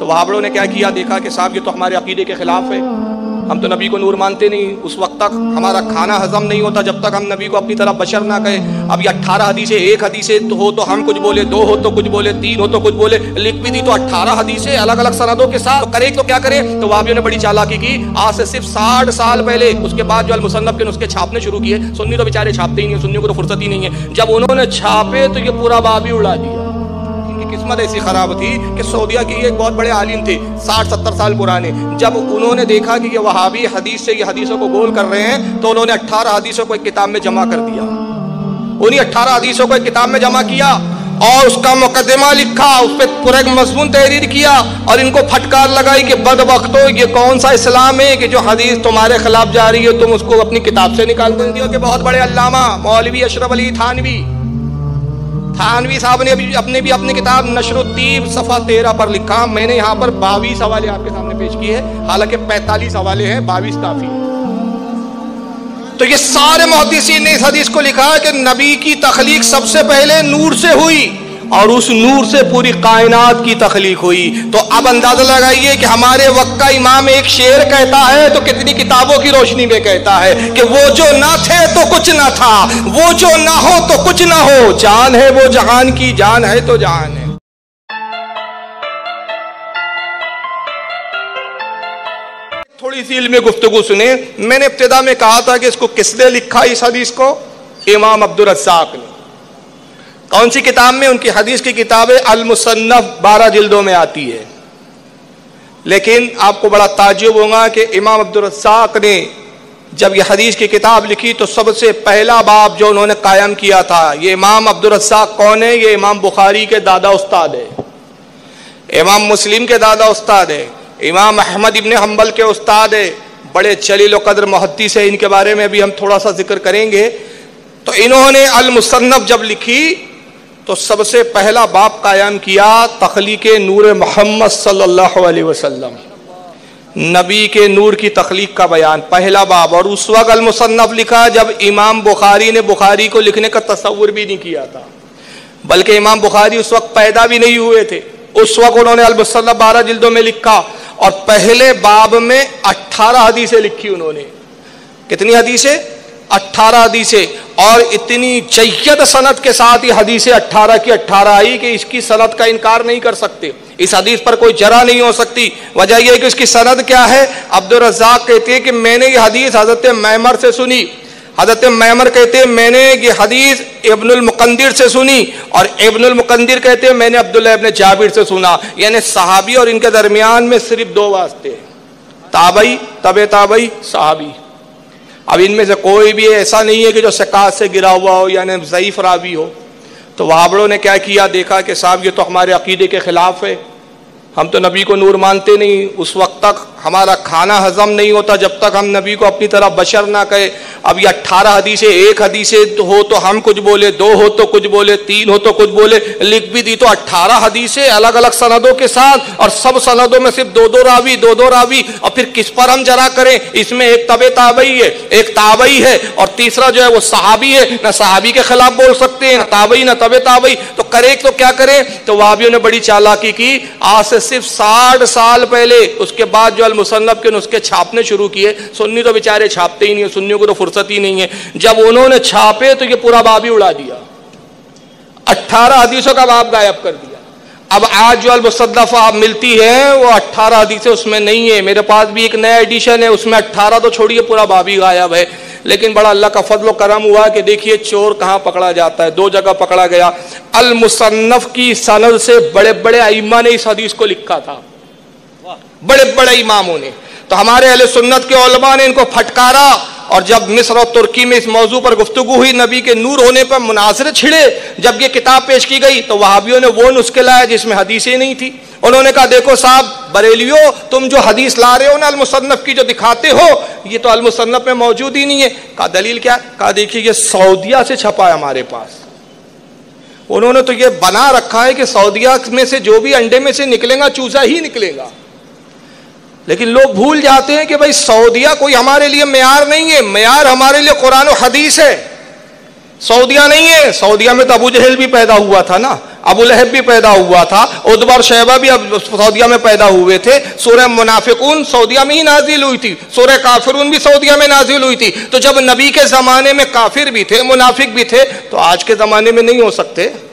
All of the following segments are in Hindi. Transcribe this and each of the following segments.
तो वहाबड़ों ने क्या किया? देखा कि साहब, ये तो हमारे अकीदे के खिलाफ है। हम तो नबी को नूर मानते नहीं। उस वक्त तक हमारा खाना हजम नहीं होता जब तक हम नबी को अपनी तरफ़ बशर ना कहें अब ये अट्ठारह हदीसे, एक हदीसे तो हो तो हम कुछ बोले, दो हो तो कुछ बोले, तीन हो तो कुछ बोले। लिख भी दी तो अट्ठारह हदीसे अलग अलग सनदों के साथ। तो करे तो क्या करे? तो वाबियों ने बड़ी चालाकी की। आज से सिर्फ़ साठ साल पहले उसके बाद जो अलमुसन्नफ के नुस्खे छापने शुरू किए। सुन्नी तो बेचारे छापते ही नहीं सुन्नी को तो फुर्सत ही नहीं है। जब उन्होंने छापे तो ये पूरा बाबी उड़ा दिया। किस्मत ऐसी खराब थी कि सऊदिया के एक बहुत बड़े आलिम थे, साठ, सत्तर साल पुराने। जब उन्होंने देखा कि ये वहाबी हदीस से, ये हदीसों को गोल कर रहे हैं तो उन्होंने अट्ठारह हदीसों को एक किताब में जमा कर दिया। उन्हीं अट्ठारह हदीसों को एक किताब में जमा किया और उसका मुकदमा लिखा, उस पर पूरा मजमून तहरीर किया और इनको फटकार लगाई कि बद वक्तो ये कौन सा इस्लाम है कि जो हदीस तुम्हारे खिलाफ जा रही है, तुम उसको अपनी किताब से निकाल कर बहुत बड़े अल्लामा, मौलवी अशरफ अली थानवी। थानवी साहब ने अभी अपने भी अपनी किताब नशरुद्दीन सफ़ा तेरह पर लिखा। मैंने यहाँ पर बावीस हवाले आपके सामने पेश किए हैं। हालाँकि पैंतालीस हवाले हैं बाईस काफ़ी तो ये सारे मुहदसिन ने इस हदीस को लिखा है कि नबी की तखलीक सबसे पहले नूर से हुई। और उस नूर से पूरी कायनात की तखलीक हुई। तो अब अंदाज़ा लगाइए कि हमारे वक्त का इमाम एक शेर कहता है तो कितनी किताबों की रोशनी में कहता है कि वो जो ना थे तो कुछ ना था, वो जो ना हो तो कुछ ना हो। जान है वो जहान की, जान है तो जान है। थोड़ी सी इल्म गुफ्तगु सुने। मैंने इब्तदा में कहा था कि इसको किसने लिखा इस हदीस को? इमाम अब्दुल रजाक ने। कौन सी किताब में? उनकी हदीस की किताब अलमुसन्नफ बारह जिल्दों में आती है। लेकिन आपको बड़ा ताजुब होगा कि इमाम अब्दुल रजाक ने जब यह हदीस की किताब लिखी तो सबसे पहला बाब जो उन्होंने कायम किया था, ये इमाम अब्दुल रजाक कौन है? ये इमाम बुखारी के दादा उस्ताद है। इमाम मुस्लिम के दादा उस्ताद है। इमाम अहमद इबन हम्बल के उस्ताद है। बड़े चलील कदर महती से इनके बारे में भी हम थोड़ा सा ज़िक्र करेंगे। तो इन्होंने अल मुसन्नफ जब लिखी तो सबसे पहला बाप कायम किया तखलीक नूर मोहम्मद सल्लल्लाहु अलैहि वसल्लम। नबी के नूर की तखलीक का बयान, पहला बाब और उस वक्त अल मुसन्नफ लिखा, जब इमाम बुखारी ने बुखारी को लिखने का तस्वुर भी नहीं किया था। बल्कि इमाम बुखारी उस वक्त पैदा भी नहीं हुए थे। उस वक्त उन्होंने अलमुसन्नफ बारह जिल्दों में लिखा, और पहले बाब में अट्ठारह हदीसें लिखी उन्होंने। कितनी हदीसें? अट्ठारह हदीसें और इतनी जैद सनत के साथ ये हदीसें अट्ठारह की अट्ठारह आई कि इसकी सनत का इनकार नहीं कर सकते। इस हदीस पर कोई जरा नहीं हो सकती। वजह यह कि उसकी सनद क्या है? अब्दुल रजाक कहते हैं कि मैंने ये हदीस हज़रत मैमर से सुनी। हज़रत मैमर कहते हैं, मैंने ये हदीस इब्नुल मुकंदिर से सुनी, और इब्नुल मुकंदिर कहते हैं, मैंने अब्दुल्ला इब्न जाबिर से सुना। यानी सहाबी और इनके दरमियान में सिर्फ़ दो वास्ते ताबई, तब ताबई, सहाबी। अब इनमें से कोई भी ऐसा नहीं है कि जो सकात से गिरा हुआ हो, यानी ज़यीफ़ रावी हो। तो वहाबड़ों ने क्या किया? देखा कि साहब, ये तो हमारे अकीदे के ख़िलाफ़ है। हम तो नबी को नूर मानते नहीं। उस वक्त तक हमारा खाना हजम नहीं होता जब तक हम नबी को अपनी तरफ़ बशर ना कहे अब ये अट्ठारह हदीसे, एक हदीसे हो तो हम कुछ बोले, दो हो तो कुछ बोले, तीन हो तो कुछ बोले, लिख भी दी तो अट्ठारह हदीसे अलग अलग सनदों के साथ और सब सनदों में सिर्फ़ दो दो रावी दो दो रावी। और फिर किस पर हम जरा करें? इसमें एक तबे ताबई है, एक ताबई है और तीसरा जो है वो सहाबी है। ना सहाबी के खिलाफ बोल सकते हैं, न ताबई, ना तबे ताबई। तो करे तो क्या करें? तो वाबियों ने बड़ी चालाकी की। आज से सिर्फ़ साठ साल पहले, उसके बाद जो मुसन्नफ के नुस्खे छापने शुरू किए। सुन्नी तो बेचारे छापते ही नहीं है, सुन्नियों को तो फुर्सत ही नहीं है। जब उन्होंने छापे तो ये पूरा बाब ही उड़ा दिया। अट्ठारह हदीसों का बाब गायब कर दिया। अब आज जो अलमुसदफ़ आप मिलती है, वो अट्ठारह हदीसें उसमें नहीं है। मेरे पास भी एक नया एडिशन है, उसमें अट्ठारह तो छोड़िए, पूरा बाबी गायब है। लेकिन बड़ा अल्लाह का फजल करम हुआ कि देखिए चोर कहाँ पकड़ा जाता है। दो जगह पकड़ा गया। अल मुसन्नफ की सनद से बड़े बड़े अइमा ने इस हदीस को लिखा था। बड़े बड़े इमामों ने। तो हमारे अहले सुन्नत के ओलमा ने इनको फटकारा और जब मिस्र और तुर्की में इस मौजू पर गुफ्तु हुई, नबी के नूर होने पर मुनासर छिड़े, जब ये किताब पेश की गई तो वहाबियों ने वो नुस्खे लाया जिसमें हदीसें नहीं थी। उन्होंने कहा, देखो साहब, बरेलियो, तुम जो हदीस ला रहे हो ना अलमुसन्नफ की जो दिखाते हो, ये तो अलमुसन्नफ में मौजूद ही नहीं है। कहा, दलील क्या? कहा, देखिए, ये सऊदिया से छपा है हमारे पास। उन्होंने तो ये बना रखा है कि सऊदिया में से जो भी अंडे में से निकलेगा, चूजा ही निकलेगा। लेकिन लोग भूल जाते हैं कि भाई सऊदिया कोई हमारे लिए मैार नहीं है। मैार हमारे लिए कुरान हदीस है। सऊदिया नहीं है। सऊदिया में तो अबू जहल भी पैदा हुआ था ना। अबू लहब भी पैदा हुआ था। उदबा और शहबा भी अब सऊदिया में पैदा हुए थे। सूर्य मुनाफिकून सऊदिया में ही नाजिल हुई थी। सूर्य काफिरून भी सऊदिया में नाजिल हुई थी। तो जब नबी के ज़माने में काफिर भी थे, मुनाफिक भी थे तो आज के ज़माने में नहीं हो सकते।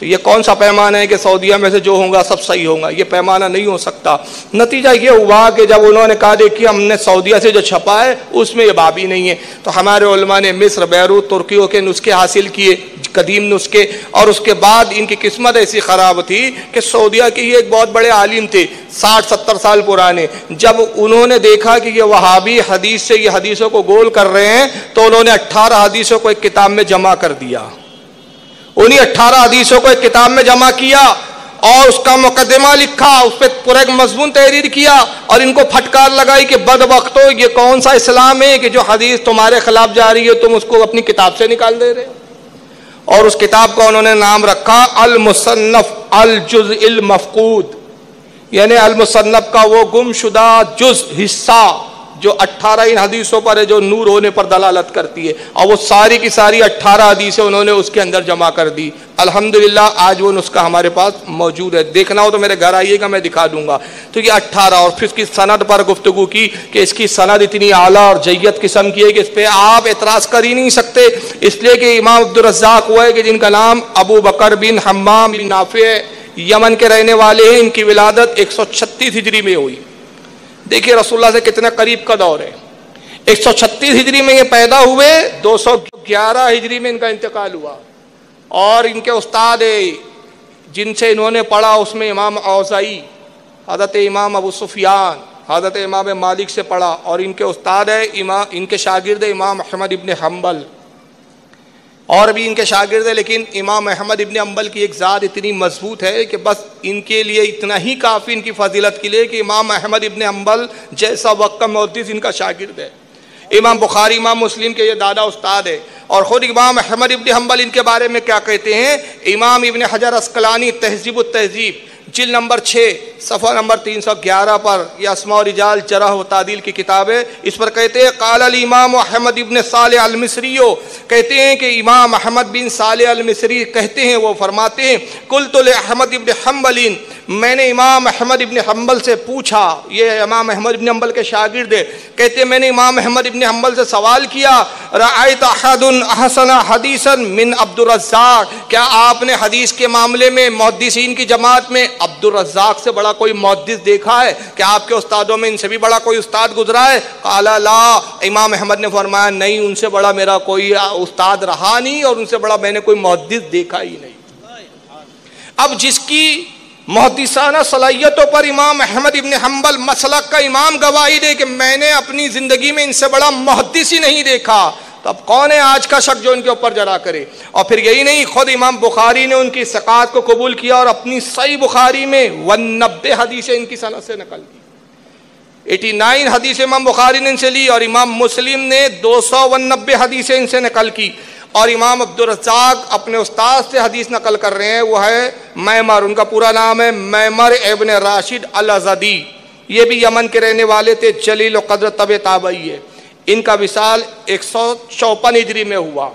तो ये कौन सा पैमाना है कि सऊदिया में से जो होगा सब सही होगा? ये पैमाना नहीं हो सकता। नतीजा ये हुआ कि जब उन्होंने कहा, देखिए, हमने सऊदिया से जो छपा है, उसमें ये बाबी नहीं है। तो हमारे उलमा ने मिस्र, बैरूत तुर्कियों के नुस्खे हासिल किए, कदीम नुस्खे। और उसके बाद इनकी किस्मत ऐसी ख़राब थी कि सऊदिया के ये एक बहुत बड़े आलिम थे, साठ, सत्तर साल पुराने। जब उन्होंने देखा कि ये वहाबी हदीस से ये हदीसों को गोल कर रहे हैं तो उन्होंने अट्ठारह हदीसों को एक किताब में जमा कर दिया। उन्हीं अट्ठारह हदीसों को एक किताब में जमा किया और उसका मुकदमा लिखा, उस पर पूरा एक मजमून तहरीर किया और इनको फटकार लगाई कि बद वक्तो ये कौन सा इस्लाम है कि जो हदीस तुम्हारे खिलाफ जा रही है, तुम उसको अपनी किताब से निकाल दे रहे और उस किताब का उन्होंने नाम रखा अल मुसन्नफ अल जुज मफकूद यानी अल मुसन्नफ का वो गुमशुदा जुज हिस्सा। जो 18 इन हदीसों पर है, जो नूर होने पर दलालत करती है, और वो सारी की सारी 18 हदीसें उन्होंने उसके अंदर जमा कर दी। अल्हम्दुलिल्लाह, आज वो नुस्खा हमारे पास मौजूद है। देखना हो तो मेरे घर आइएगा, मैं दिखा दूँगा। तो ये 18 और फिर इसकी सनद पर गुफ्तु की कि इसकी सनद इतनी आला और जैत किस्म की है कि इस पर आप एतराज़ कर ही नहीं सकते। इसलिए कि इमाम अब्दुलरजाक हुआ है कि जिनका नाम अबू बकर बिन हमाम बिन नाफे, यमन के रहने वाले हैं, इनकी विलादत एक सौ छत्तीस हिजरी में हुई। देखिए रसुल्ला से कितने करीब का दौर है। 136 हिजरी में ये पैदा हुए 211 हिजरी में इनका इंतकाल हुआ। और इनके उस्ताद जिनसे इन्होंने पढ़ा, उसमें इमाम औजाई, हज़रत इमाम अबू सुफियान, हज़रत इमाम मालिक से पढ़ा। और इनके उस्ताद है इमाम इनके शागिर्द इमाम अहमद इबन हम्बल। और भी इनके शागिर्द हैं, लेकिन इमाम अहमद इबन अम्बल की एक ज़ात इतनी मज़बूत है कि बस इनके लिए इतना ही काफ़ी इनकी फजीलत के लिए कि इमाम अहमद इबन अम्बल जैसा वक्का मोहदिस इनका शागिर्द है। इमाम बुखारी, इमाम मुस्लिम के ये दादा उस्ताद है। और ख़ुद इमाम अहमद इबन हम्बल इनके बारे में क्या कहते हैं? इमाम इबन हजर असकलानी तहजीब तहजीब जिल नंबर छः सफ़ा नंबर तीन सौ ग्यारह पर यह रिजाल जरह व तादिल की किताब है। इस पर कहते हैं, काल इमाम अहमद इबन साल अलमिसरियो। कहते हैं कि इमाम अहमद बिन साल अलमिसरी कहते हैं, वो फरमाते हैं कुल तो अहमद इबन हम्बलिन मैंने इमाम अहमद इबन हम्बल से पूछा, ये इमाम अहमद इबन हम्बल के शागिर्द कहते हैं, मैंने इमाम अहमद इबन हम्बल से सवाल किया रायत अहदन अहसन हदीसन मिन अब्दुलरज़ाक क्या आपने हदीस के मामले में मुहदसिन की जमात में अब्दुलरज़ाक से बड़ा कोई मुहदस देखा है? क्या आपके उस्तादों में इनसे भी बड़ा कोई उस्ताद गुजरा है? काला, ला, इमाम अहमद ने फरमाया, नहीं, उनसे बड़ा मेरा कोई उस्ताद रहा नहीं और उनसे बड़ा मैंने कोई मुहदस देखा ही नहीं। अब जिसकी मुहदिसाना सलाहियतों पर इमाम अहमद इबन हम्बल मसलक का इमाम गवाही दे कि मैंने अपनी ज़िंदगी में इनसे बड़ा मुहदस ही नहीं देखा तो अब कौन है आज का शख्स जो इनके ऊपर जरा करे? और फिर यही नहीं, खुद इमाम बुखारी ने उनकी सकात को कबूल किया और अपनी सही बुखारी में वन नब्बे हदीसें इनकी सनत से नकल की। एटी नाइन हदीस इमाम बुखारी ने इनसे ली और इमाम मुस्लिम ने दो सौ वन नब्बे हदीसें इनसे नकल की। और इमाम अब्दुलरजाक अपने उस्ताद से हदीस नकल कर रहे हैं, वो है मैमर, उनका पूरा नाम है मैमर एबन राशिद अलजदी ये भी यमन के रहने वाले थे, जलील कदर तब ताबई है। इनका विशाल एक सौ चौपन इजरी में हुआ।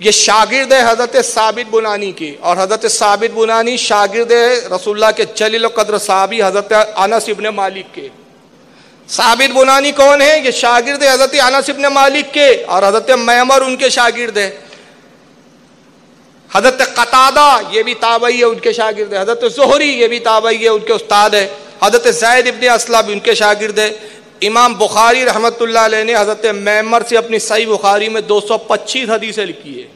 ये शागिर्द है हज़रत साबित बुनानी के, और हज़रत साबित बुनानी शागिर्द रसुल्ला के जलील कदर साहबी हज़रत अनस इबन मालिक के। साबित बुनानी कौन है? ये शागिर्द हज़रत अनस इब्न मालिक के, और हज़रत मैमर उनके शागिर्द है। हज़रत कतादा, ये भी ताबई है उनके शागिर्द है। हज़रत जोहरी, ये भी ताबई है उनके उस्ताद है। हज़रत जैद इब्न असला उनके शागिर्द है। इमाम बुखारी रहमत ने हज़रत मैमर से अपनी सही बुखारी में 225 हदीसें लिखी है।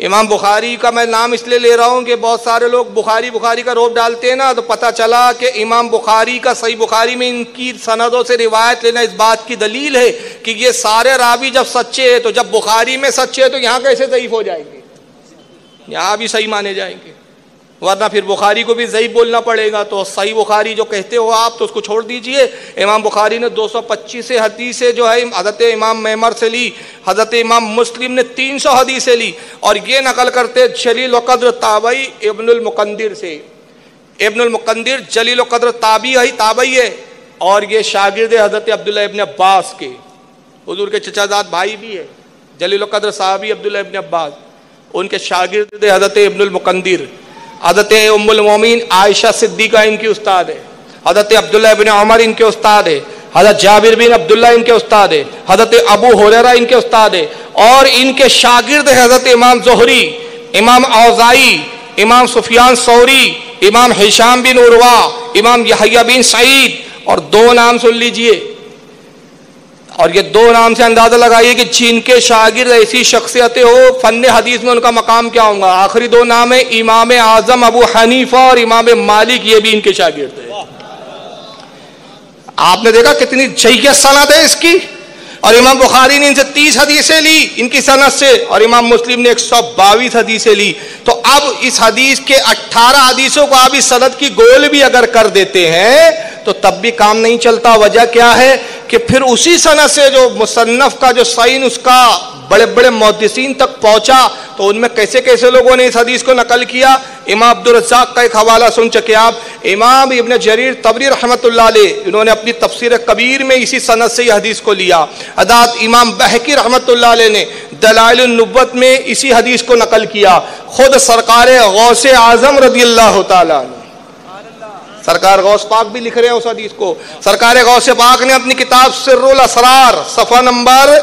इमाम बुखारी का मैं नाम इसलिए ले रहा हूँ कि बहुत सारे लोग बुखारी बुखारी का रोप डालते हैं ना तो पता चला कि इमाम बुखारी का सही बुखारी में इनकी सनदों से रिवायत लेना इस बात की दलील है कि ये सारे रावी जब सच्चे हैं तो जब बुखारी में सच्चे हैं तो यहाँ कैसे ज़यीफ़ हो जाएँगे? यहाँ भी सही माने जाएँगे। वरना फिर बुखारी को भी जई बोलना पड़ेगा। तो सही बुखारी जो कहते हो आप तो उसको छोड़ दीजिए। इमाम बुखारी ने 225 हदीसें जो है, हज़रत इमाम मैमर से ली, हज़रत इमाम मुस्लिम ने 300 हदीसें ली। और ये नकल करते जलील कद्र ताबई इब्नुलमकंदिर से। इब्नुलमकंदिर जलील कद्र ताबी है, ताबई है। और ये शागिर्द हज़रत अब्दुल्ला इबन अब्बास के। हजूर के चचाजाद भाई भी है, जलील कद्र साहबी अब्दुल्ला इबन अब्बास। उनके शागिर्द हज़रत इब्नुल हज़रत उम्मिन आयशा सिद्दीका इनकी उस्ताद है। हज़रत अब्दुल्ला इबन उमर इनके उस्ताद है। हज़रत जाबिर बिन अब्दुल्ला इनके उस्ताद है। हज़रत अबू हुररा इनके उस्ताद है। और इनके शागिर्द हज़रत इमाम जोहरी, इमाम औजाई, इमाम सुफियान सौरी, इमाम हिशाम बिन उर्वा, इमाम यहिया बिन सईद। और दो नाम सुन लीजिए। और ये दो नाम से अंदाज़ा लगाइए कि चीन के शागिर्द ऐसी शख्सियतें हो फन हदीस में उनका मकाम क्या होगा? आखिरी दो नाम है, इमाम आज़म, अबू हनीफा और इमाम मालिक, ये भी इनके शागिर्द है। आपने देखा कितनी जैयत सनत है इसकी? और इमाम बुखारी ने इनसे तीस हदीसें ली, इनकी सनत से, और इमाम मुस्लिम ने एक सौ बाईस हदीसें ली। तो अब इस हदीस के अट्ठारह हदीसों को आप इस सनत की गोल भी अगर कर देते हैं तो तब भी काम नहीं चलता। वजह क्या है? कि फिर उसी सनत से जो मुसन्फ का जो साइन उसका बड़े बड़े मुहदसिन तक पहुँचा तो उनमें कैसे कैसे लोगों ने इस हदीस को नकल किया? इमाम अब्दुलरजाक का एक हवाला सुन चुके आप। इमाम इबन जरीर तबरी रहमत इन्होंने अपनी तफसर कबीर में इसी सनत से यह हदीस को लिया। अदात इमाम बहकी रहमत ने दलालुबत में इसी हदीस को नकल किया। खुद सरकार गौस आज़म रदी अल्लाह सरकार गौस पाक भी लिख रहे हैं उस हदीस को। सरकार गौस पाक ने अपनी किताब सिर्रुल असरार, सफ़ा नंबर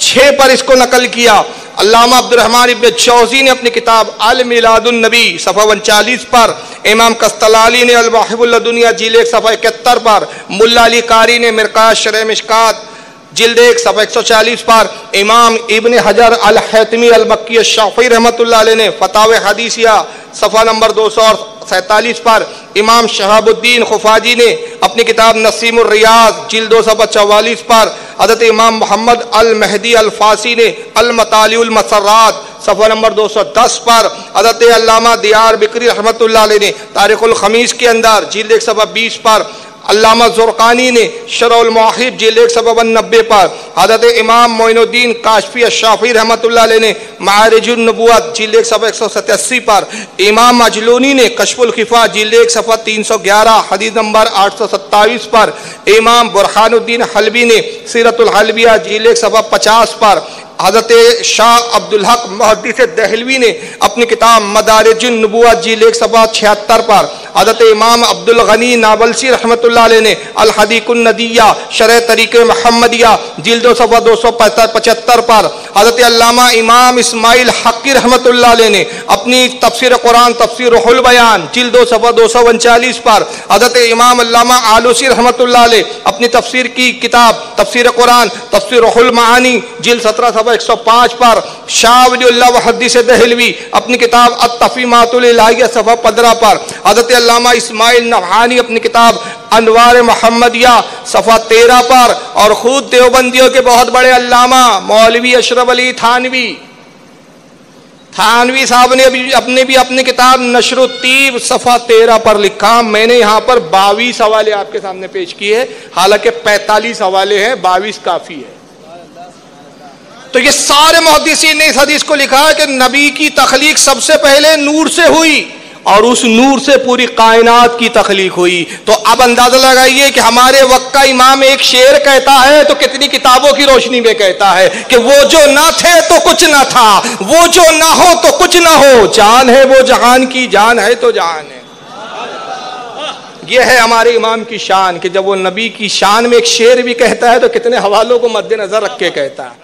छः पर इसको नकल किया। अल्लामा अब्दुलरहमान इब्न चौजी ने अपनी किताब अल मिलादुलनबी सफ़ा उनचालीस पर, इमाम कस्तलाली ने अलवाहिबुल्ला ज़िले सफ़ा इकहत्तर पर, मुल्ला अली कारी ने मिरका शर मिशकात जिल्द एक सफ़ा एक सौ चालीस पर, इमाम इबन हजर अल हैतमी अलमक्की शाफी रहमत ने फताव हदीसिया, सफ़ा नंबर दो सौ सैतालीस पर इमाम शहाबुद्दीन खुफाजी ने अपनी किताब नसीम रियाज जिल दो सौ चवालीस पर हज़रत इमाम मोहम्मद अल महदी अल फासी ने अलमतालमसरात सफ़र नंबर दो सौ दस पर हज़रत दियार बिक्री रहमत ने तारिकुलखमीस के अंदर जिल एक सफ़ा बीस पर अल्लामा जुरकानी ने शरमाहिब जिल एक सबन नब्बे पर हज़रत इमाम मोइनुद्दीन काशफी शाफी रहमत ने मारजुलनबूत जिल एक सफ़ा एक सौ सतासी पर इमाम अजलूनी ने कशफुल खिफा जिल एक सफ़ा तीन सौ ग्यारह हदीस नंबर आठ सौ सत्ताईस पर इमाम बुरहानुद्दीन हलबी ने सीरतुलहलबिया एक सफ़ा पचास पर हज़रत शाह अब्दुल हक मुहदस दहलवी ने अपनी किताब मदारजुलनबूत जिल एक सफ़ा छिहत्तर पर हज़रत इमाम अब्दुल गनी नावलसी रहमत ने अलहदीकुन्नदिया शर तरीक़ महमदिया जिल दो सफ़ा दो सौ पचहत्तर पर हज़रत अल्लामा इमाम इस्माइल हकी रहमत ने अपनी तफसर कुरान तफसर बयान जिल दो सफ़ा दो सौ उनचालीस पर हज़रत इमाम अल्लामा आलूसी रहमत अपनी तफसर की किताब, तफसर कुरान तफसर मानी जिल सत्रह सफ़ा एक सौ पाँच पर शाह अपनी किताब अतफ़ीमातुल सफ़ा पंद्रह पर। हज़रत अल्लामा इस्माइल नहानी अपनी किताब अनवार मोहम्मदिया, सफ़ा तेरह पर। और खुद देवबंदियों के बहुत बड़े अल्लामा, मौलवी अशरफ अली थानवी। थानवी साहब ने अभी अपने भी अपनी किताब नशरुत्तीब, सफ़ा तेरह पर लिखा। मैंने यहाँ पर बावीस हवाले आपके सामने पेश किए हालाँकि पैंतालीस हवाले हैं, बावीस काफ़ी है। तो ये सारे मुहदसिन ने इस हदीस को लिखा है कि नबी की तखलीक सबसे पहले नूर से हुई और उस नूर से पूरी कायनात की तखलीक हुई। तो अब अंदाज़ा लगाइए कि हमारे वक्त का इमाम एक शेर कहता है तो कितनी किताबों की रोशनी में कहता है कि वो जो ना थे तो कुछ ना था, वो जो ना हो तो कुछ ना हो। जान है वो जहान की, जान है तो जान है। ये है हमारे इमाम की शान कि जब वो नबी की शान में एक शेर भी कहता है तो कितने हवालों को मद्देनजर रख के कहता है।